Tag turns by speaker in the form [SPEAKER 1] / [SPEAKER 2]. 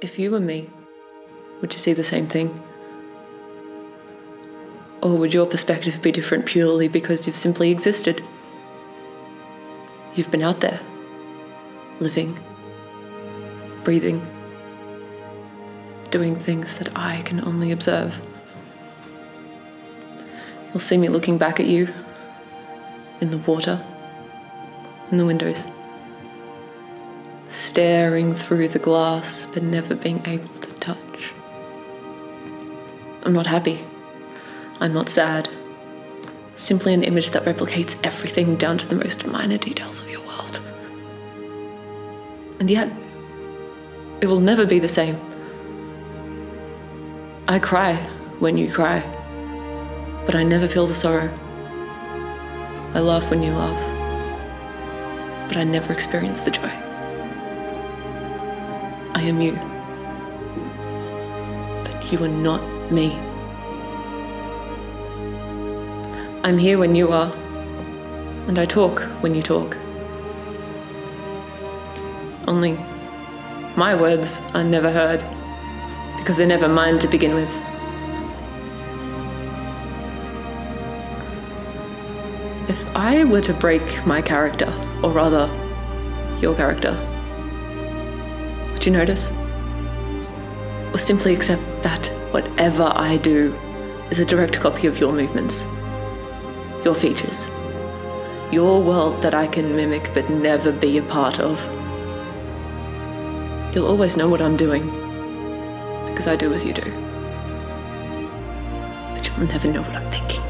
[SPEAKER 1] If you were me, would you see the same thing? Or would your perspective be different purely because you've simply existed? You've been out there, living, breathing, doing things that I can only observe. You'll see me looking back at you in the water, in the windows, staring through the glass but never being able to touch. I'm not happy. I'm not sad. Simply an image that replicates everything down to the most minor details of your world. And yet, it will never be the same. I cry when you cry, but I never feel the sorrow. I laugh when you laugh, but I never experience the joy. I am you, but you are not me. I'm here when you are, and I talk when you talk. Only my words are never heard because they're never mine to begin with. If I were to break my character, or rather, your character, you notice? Or simply accept that whatever I do is a direct copy of your movements, your features, your world that I can mimic but never be a part of? You'll always know what I'm doing because I do as you do. But you'll never know what I'm thinking.